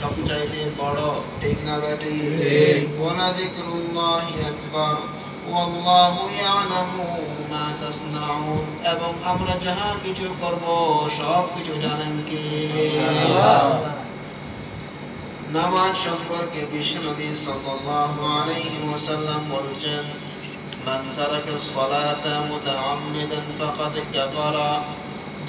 সবচাইতে বড় ঠিক না বেটি ঠিক। ওয়ালা যিকরুল্লাহি আকবার। ওয়াল্লাহু ইয়ালামু মা তাসনাউন। এবং আমরা যাহা কিছু করব সব কিছু জানেন কি? নামাজ সম্পর্কে বিশ্বনবী সাল্লাল্লাহু আলাইহি ওয়াসাল্লাম বলছেন মান তারাকা সালাতা মুতাআম্মিদান ফাকাদ কাফারা।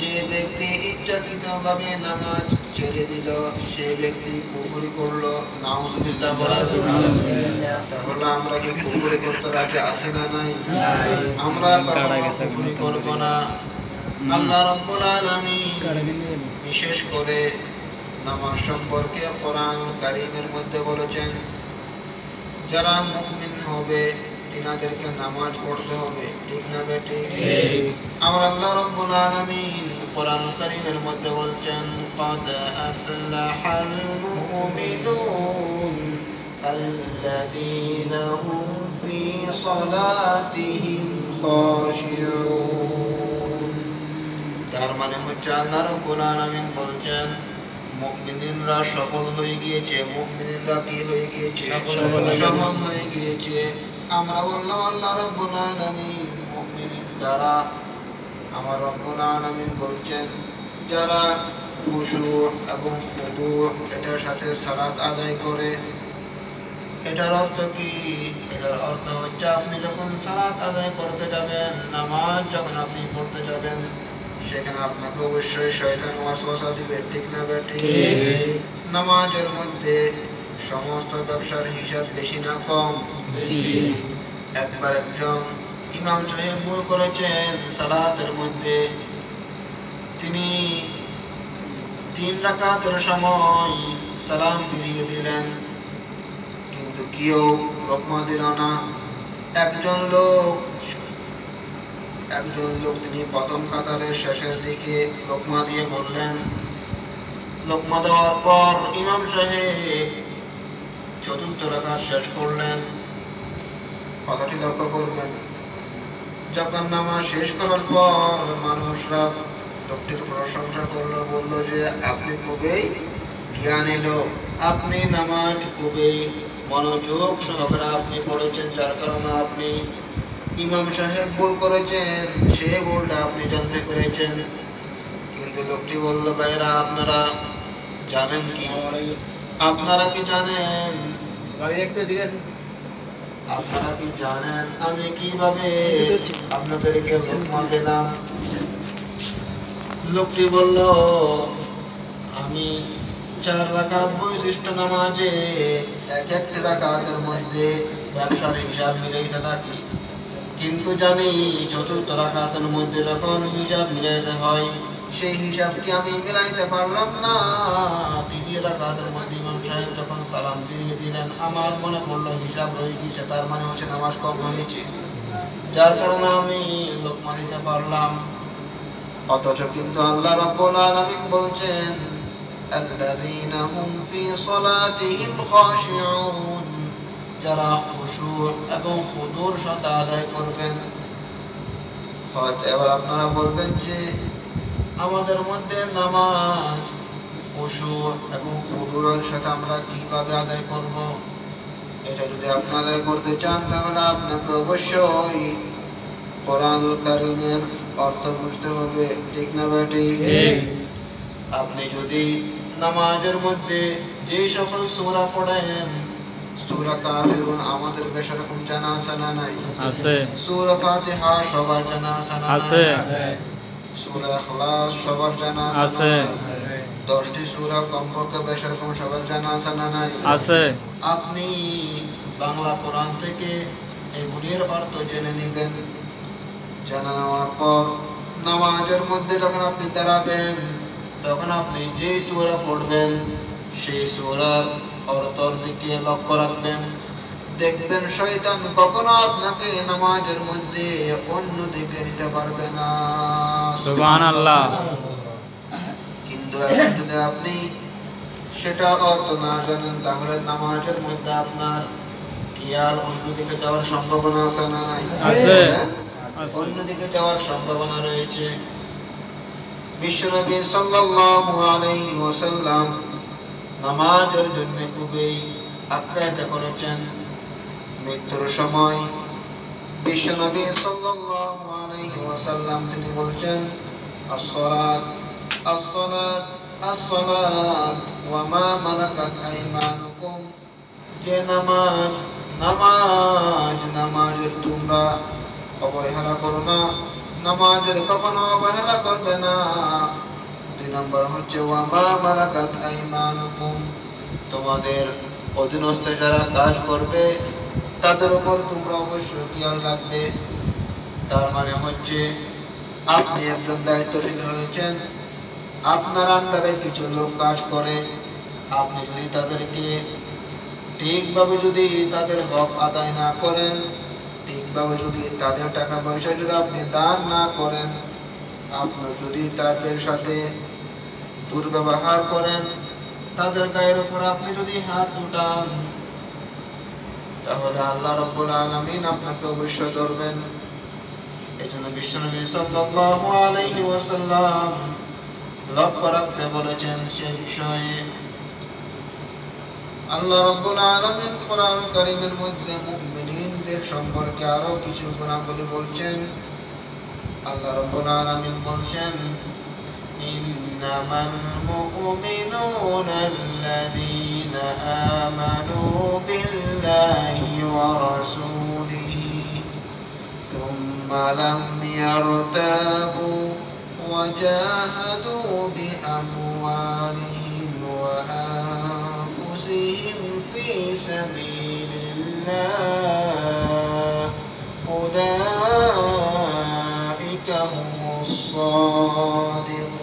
যে ব্যক্তি ইচ্ছাকৃতভাবে নামাজ ছেড়ে দিল, সে ব্যক্তি কুফরি করল, নাউজুবিল্লাহ বলা তাহলে আমরা কি কুফরি করতে রাজি আছে না নাই? আমরা কখনো কুফরি করব না। আল্লাহ রাব্বুল আলামিন বিশেষ করে নামাজ সম্পর্কে কোরআন কারিমের মধ্যে বলেছেন, যারা মুমিন হবে তিনাদেরকে নামাজ পড়তে হবে ঠিক না বেটি ঠিক। আমার আল্লাহ রাব্বুল আলামিন কোরআন কারীমের মধ্যে বলছেন قد أفلح المؤمنون الذين هم في صلاتهم خاشعون তার মানে হচ্ছে আল্লাহ রাব্বুল আলামিন বলছেন মুমিনরা সফল হয়ে গিয়েছে মুমিনরা কি হয়ে গিয়েছে সফল হয়ে গেছে। সফল হয়ে গিয়েছে আমরা বললাম আল্লাহ রাব্বুল আলামিন যারা আমার রব্বুল আলামিন বলছেন যারা খুশু এবং খুদু এটার সাথে সালাত আদায় করে এটার অর্থ কি? এটার অর্থ হচ্ছে আপনি যখন সালাত আদায় করতে যাবেন নামাজ যখন আপনি পড়তে যাবেন সেখানে আপনাকে অবশ্যই শয়তান ওয়াসওয়াসা দিবে ঠিক না ঠিক। নামাজের মধ্যে সমস্ত ব্যবসার হিসাব বেশি না কম। একবার একজন ইমাম সাহেব ভুল করেছেন, সালাতের মধ্যে তিনি তিন রাকাতের সময় সালাম ফিরিয়ে দিলেন, কিন্তু কেউ লোকমা দিল না। একজন লোক একজন লোক তিনি প্রথম কাতারের শেষের দিকে লোকমা দিয়ে বললেন লোকমা দেওয়ার পর ইমাম সাহেব চতুর্থ রাকাত শেষ করলেন। কথাটি লক্ষ্য করবেন। যখন নামাজ শেষ করার পর মানুষরা লোকটির প্রশংসা করল, বলল যে, আপনি খুবই জ্ঞান এলো আপনি নামাজ খুবই মনোযোগ সহকারে আপনি পড়েছেন। যার কারণে আপনি ইমাম সাহেব ভুল করেছেন, সে ভুলটা আপনি জানতে পেরেছেন। কিন্তু লোকটি বলল ভাইরা আপনারা জানেন কি? আপনারা কি জানেন? আপনারা কি জানেন আমি কীভাবে আপনাদেরকে লোকমা দিলাম লোকটি বলল, আমি চার রাকাত বৈশিষ্ট্য নামাজে এক একটি রাকাতের মধ্যে ব্যবসার হিসাব মিলাইতে থাকি। কিন্তু জানি চতুর্থ রাকাতের মধ্যে যখন হিসাব মিলাইতে হয়, সেই হিসাবটি আমি মিলাইতে পারলাম না। তৃতীয় রাকাতের মধ্যে ইমাম সাহেব যখন সালাম ফিরিয়ে দিলেন আমার মনে পড়লো হিসাব রয়ে গিয়েছে তার মানে হচ্ছে নামাজ কম হয়েছে যার কারণে আমি লোকমা দিতে পারলাম অথচ কিন্তু আল্লাহ রাব্বুল আলামিন বলছেন الذين هم في صلاتهم خاشعون যারা খুশু এবং খুদুর সাথে আদায় করবেন হয়তো এবার আপনারা বলবেন যে আমাদের মধ্যে নামাজ খুশু এবং খুদুরের সাথে আমরা কীভাবে আদায় করব? এটা যদি আপনি আদায় করতে চান তাহলে আপনাকে অবশ্যই কারিমের অর্থ বুঝতে হবে। ঠিক না বেটি। আপনি যদি নামাজের মধ্যে যে সকল সূরা পড়েন সূরা কাফিরুন আমাদের বেশ রকম জানা আছে না নাই? আছে। সূরা ফাতিহা সবার জানা আছে না আছে? সূরা ইখলাস সবার জানা আছে? দশটি সূরা কমপক্ষে বেশ রকম সবার জানা আছে না নাই? আছে। আপনি বাংলা কোরআন থেকে এগুলির অর্থ জেনে নেবেন। জানা নেওয়ার পর নামাজের মধ্যে যখন আপনি দাঁড়াবেন তখন আপনি যে সুরা পড়বেন সেই সুরার অর্থর দিকে লক্ষ্য রাখবেন। দেখবেন শয়তান কখনো আপনাকে নামাজের মধ্যে অন্য দিকে নিতে পারবে না। সুবহানাল্লাহ। কিন্তু এখন যদি আপনি সেটা অর্থ না জানেন তাহলে নামাজের মধ্যে আপনার খেয়াল অন্যদিকে যাওয়ার সম্ভাবনা আছে না নাই। হ্যাঁ? অন্যদিকে যাওয়ার সম্ভাবনা রয়েছে বিশ্বনবী সাল্লাল্লাহু আলাইহি ওয়াসাল্লাম নামাজের জন্য খুবই আখ্যায়িত করেছেন মৃত্যুর সময় বিশ্বনবী সাল্লাল্লাহু আলাইহি ওয়াসাল্লাম তিনি বলছেন আসসালাত আসসালাত ওয়া মা মালাকাত আইমানুকুম যে নামাজ নামাজ নামাজের তোমরা অবহেলা করো না। নামাজের কখনো অবহেলা করবে না। দুই নম্বর হচ্ছে, ওয়া মা মালাকাত আইমানুকুম। তোমাদের অধীনস্থ যারা কাজ করবে, তাদের উপর তোমরা অবশ্যই খেয়াল রাখবে। তার মানে হচ্ছে, আপনি একজন দায়িত্বশীল হয়েছেন। আপনার আন্ডারে কিছু লোক কাজ করে। আপনি যদি তাদেরকে ঠিকভাবে যদি তাদের হক আদায় না করেন, ঠিকভাবে যদি তাদের টাকা পয়সা যদি আপনি দান না করেন, আপনি যদি তাদের সাথে দুর্ব্যবহার করেন, তাদের গায়ের উপর আপনি যদি হাত উঠান তাহলে আল্লাহ রব্বুল আলামিন আপনাকে অবশ্যই ধরবেন। এই জন্য বিশ্বনবী সাল্লাল্লাহু আলাইহি ওয়াসাল্লাম লক্ষ্য রাখতে বলেছেন সে বিষয়ে আল্লাহ রব্বুল আলামিন কোরআন কারীমের মধ্যে মুমিনদের সম্পর্কে আরো কিছু গুণাবলী বলছেন আল্লাহ রব্বুল আলামিন বলছেন إنما المؤمنون الذين آمنوا بالله ورسوله ثم لم يرتابوا وجاهدوا بأموالهم وأنفسهم في سبيل الله أولئك هم الصادقون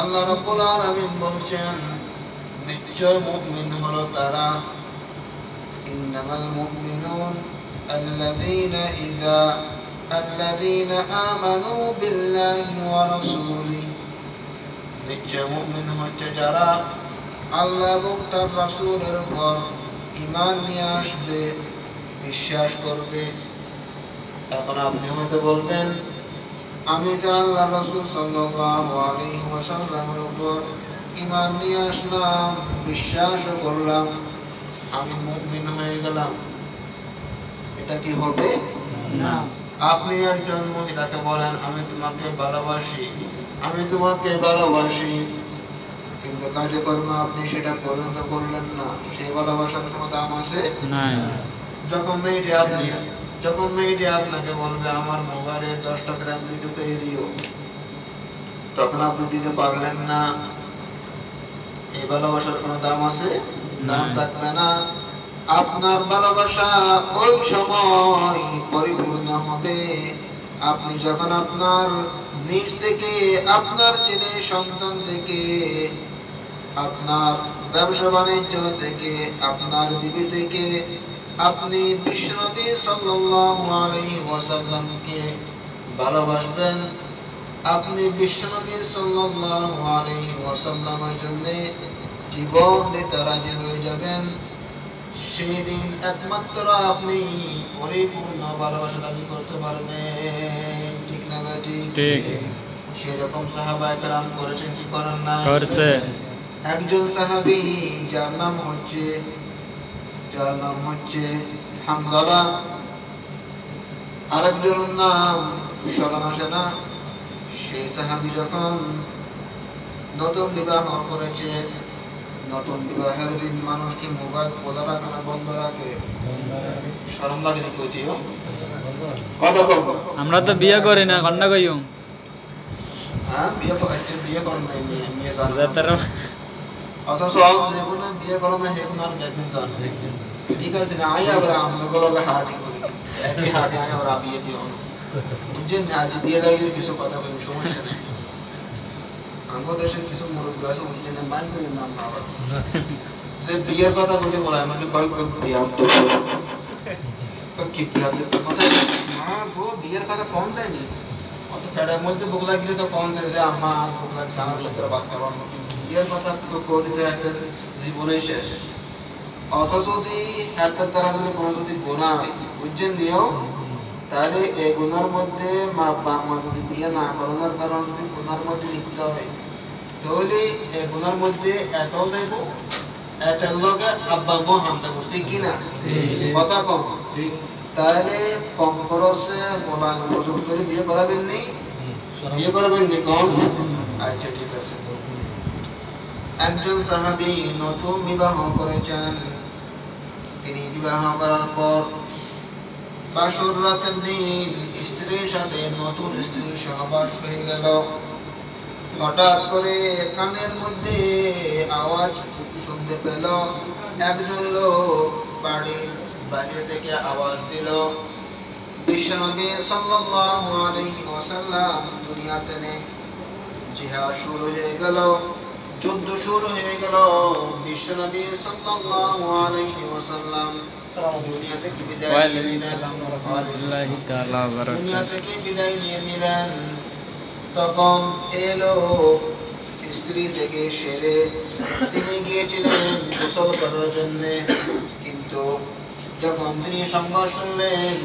আল্লাহ রাব্বুল আলামিন বলছেন নিশ্চয় মুমিন হলো তারা ইন্নামাল মুমিনুন আল্লাযীনা ইযা আমানু বিল্লাহি ওয়া রাসূলিহি নিশ্চয় মুমিন হচ্ছে যারা আল্লাহ এবং তার রাসূলের উপর ঈমান নিয়ে আসবে, বিশ্বাস করবে। এখন আপনি হয়তো বলবেন, আমি তো আল্লাহ রসুল ওয়াসাল্লামের উপর ঈমান নিয়ে আসলাম, বিশ্বাসও করলাম, আমি মুমিন হয়ে গেলাম। এটা কি হবে? না। আপনি একজন মহিলাকে বলেন আমি তোমাকে ভালোবাসি আমি তোমাকে ভালোবাসি। কিন্তু কাজে কর্ম আপনি সেটা পরিণত করলেন না। সেই ভালোবাসার কোনো দাম আছে? যখন মেয়েটি আপনি যখন মেয়েটি আপনাকে বলবে আমার মোবাইলে দশ টাকার আমি ঢুকিয়ে দিও। তখন আপনি দিতে পারলেন না। এই ভালোবাসার কোনো দাম আছে? দাম থাকবে না। আপনার ভালোবাসা ওই সময় পরিপূর্ণ হবে। আপনি যখন আপনার নিজ থেকে, আপনার ছেলে সন্তান থেকে, আপনার ব্যবসা বাণিজ্য থেকে, আপনার বিবি থেকে, আপনি বিশ্বনবী ওয়াসাল্লামকে ভালোবাসবেন, আপনি বিশ্বনবী ওয়াসাল্লামের জন্য জীবন দিতে রাজি হয়ে যাবেন। সেই দিন একমাত্র আপনি পরিপূর্ণ ভালোবাসা দাবি করতে পারবেন। ঠিক না বেটি? ঠিক। সেরকম সাহাবা একরাম করেছেন কি করেন না করছে। একজন সাহাবী যার নাম হচ্ছে যার নাম হচ্ছে হামজালা। আরেকজনের নাম সলানা সেনা। সেই সাহাবি যখন নতুন বিবাহ করেছে নতুন বিবাহের দিন মানুষ কি মোবাইল খোলা রাখে না বন্ধ রাখে। সরম লাগে নি কইতিও কথা বলব আমরা তো বিয়ে করি না কন্যা কইও। হ্যাঁ বিয়ে তো বিয়ে করেন নাই মেয়ে মেয়ে জানে। না। অথচ যেগুলো বিয়ে করো না আর দেখেন জান। ঠিক আছে না আই আবার হার্টি করি। একই হার্টি আই আবার বিয়ে দিও। বুঝছেন আজ বিয়ে লাগিয়ে কিছু কথা কই সমস্যা নেই। আঙ্গ দেশের কিছু মুরব্বী আছে বুঝছেন না মাইন্ড করি নাম না আবার যে বিয়ের কথা বলে বলা মানে কয় কয় বিয়া তো কি বিয়া তো কথা মা গো, বিয়ের কথা কম যায়নি অত ফেডার মধ্যে বুক লাগিলে তো কম যায়, যে আম্মা বুক লাগছে, আমার লোকের ভাত খাবার বিয়ের কথা তো করিতে জীবনেই শেষ। অথচ যদি হাতের দ্বারা যদি কোনো যদি গোনা বুঝছেন দিও তাহলে এই গুণার মধ্যে মা বাপ মা যদি বিয়ে না করানোর কারণ যদি গুণার মধ্যে লিপ্ত হয় তাহলে এই গুনার মধ্যে এত যাইব এতের লগে আব্বা আম্মু হামদা করতে কিনা কথা কম। তাহলে কম খরচে মোলান বছর ধরে বিয়ে করাবেন নি? বিয়ে করাবেন নি কম? আচ্ছা ঠিক আছে। একজন সাহাবী নতুন বিবাহ করেছেন। তিনি বিবাহ করার পর বাসর রাতের দিন স্ত্রীর সাথে নতুন স্ত্রীর সহবাস হয়ে গেল। হঠাৎ করে কানের মধ্যে আওয়াজ শুনতে পেল। একজন লোক বাড়ির বাইরে থেকে আওয়াজ দিল। বিশ্বনবী সাল্লাল্লাহু আলাইহি ওয়াসাল্লাম দুনিয়াতে নেই জিহাদ শুরু হয়ে গেল। যুদ্ধ শুরু হয়ে গেল। বিশ্বনবী সাল্লাল্লাহু আলাইহি ওয়াসাল্লাম দুনিয়া থেকে বিদায় নিয়ে নিলেন। আল্লাহি তাআলা বারাকাত দুনিয়া থেকে বিদায় নিয়ে নিলেন। তখন এলো স্ত্রী থেকে সেরে তিনি গিয়েছিলেন গোসল করার জন্য। কিন্তু যখন তিনি সংবাদ শুনলেন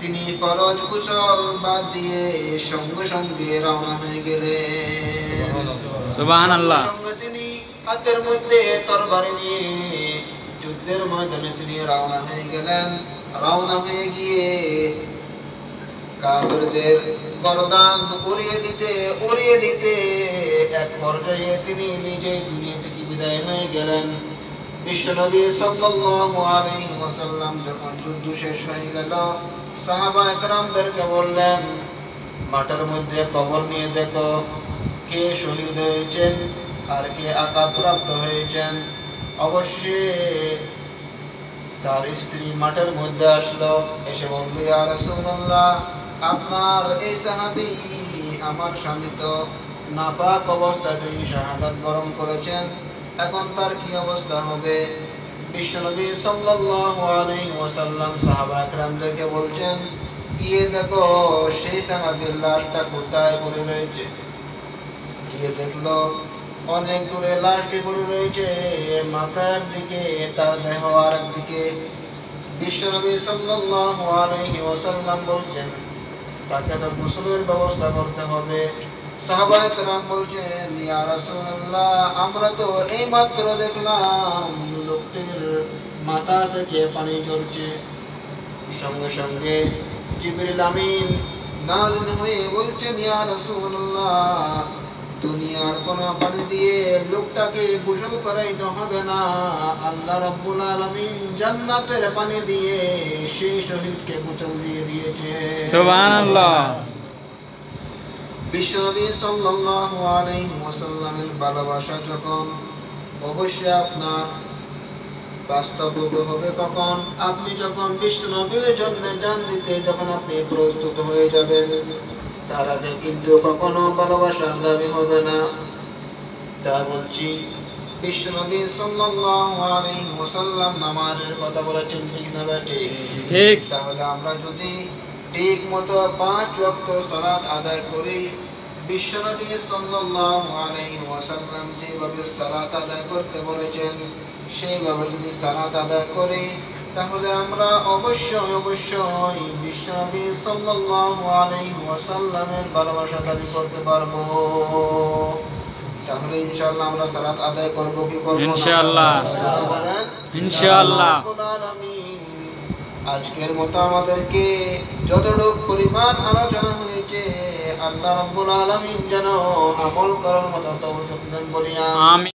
তিনি পরজ কুশল বাদ দিয়ে সঙ্গে সঙ্গে রওনা হয়ে গেলেন। সঙ্গে তিনি হাতের মধ্যে তরবারি নিয়ে যুদ্ধের ময়দানে তিনি রওনা হয়ে গেলেন। রওনা হয়ে গিয়ে কাফেরদের গরদান উড়িয়ে দিতে উড়িয়ে দিতে। এক পর্যায়ে তিনি নিজেই দুনিয়া থেকে বিদায় হয়ে গেলেন। বিশ্বনবী সাল্লাল্লাহু আলাইহি ওয়াসাল্লাম যখন যুদ্ধ শেষ হয়ে গেল, সাহাবা একরামদেরকে বললেন, মাঠের মধ্যে কবর নিয়ে দেখো, কে শহীদ হয়েছেন আর কে আঘাতপ্রাপ্ত হয়েছেন। অবশ্যই তার স্ত্রী মাঠের মধ্যে আসলো, এসে বলল, ইয়া রাসূলুল্লাহ আপনার এই সাহাবী আমার স্বামী তো নাপাক অবস্থায় তিনি শাহাদাত বরণ করেছেন। এখন তার কি অবস্থা হবে? বিশ্বনবী ওয়াসাল্লাম সাহাবা একরামদেরকে বলছেন, গিয়ে দেখো, সেই সাহাবীর লাশটা কোথায় পড়ে রয়েছে? গিয়ে দেখল, অনেক দূরে লাশটি পড়ে রয়েছে মাথা একদিকে তার দেহ আর একদিকে বিশ্বনবী সাল্লাল্লাহু আলাইহি ওয়াসাল্লাম বলছেন তাকে তো গোসলের ব্যবস্থা করতে হবে। সাহাবায়ে কেরাম বলছেন ইয়া আমরা তো এই মাত্র দেখলাম লোকটির মাথা থেকে পানি ঝরছে। সঙ্গে সঙ্গে জিবরিল আমিন নাজিল হয়ে বলছেন, ইয়া রাসূলুল্লাহ দুনিয়ার কোন পানি দিয়ে লোকটাকে গোসল করাইতে হবে না। আল্লাহ রাব্বুল আলামিন জান্নাতের পানি দিয়ে সেই শহীদকে গোসল দিয়ে দিয়েছে। সুবহানাল্লাহ। বিশ্বনবী সাল্লাল্লাহু আলাইহি ওয়াসাল্লামের ভালোবাসা যখন অবশ্যই আপনার বাস্তব হবে কখন? আপনি যখন বিশ্বনবীর জন্য জান দিতে যখন আপনি প্রস্তুত হয়ে যাবেন তার আগে কিন্তু কখনো ভালোবাসার দাবি হবে না। তা বলছি বিশ্বনবী সাল্লাল্লাহু আলাইহি ওয়াসাল্লাম নামাজের কথা বলেছেন ঠিক না ঠিক। ঠিক। তাহলে আমরা যদি ঠিক মতো পাঁচ ওয়াক্ত সালাত আদায় করি বিশ্বনবী সাল্লাল্লাহু আলাইহি ওয়াসাল্লাম যেভাবে সালাত আদায় করতে বলেছেন সেইভাবে যদি সালাত আদায় করি তাহলে আমরা অবশ্যই অবশ্যই বিশ্বনবী সাল্লাল্লাহু আলাইহি ওয়াসাল্লামের ভালোবাসা দাবি করতে পারব তাহলে ইনশাআল্লাহ আমরা সালাত আদায় করব কি করব ইনশাআল্লাহ। ইনশাআল্লাহ। আজকের মতো আমাদেরকে যতটুক পরিমাণ আলোচনা হয়েছে আল্লাহ রাব্বুল আলামিন যেন আমল করার মতো তৌফিক দেন বলিয়া আমি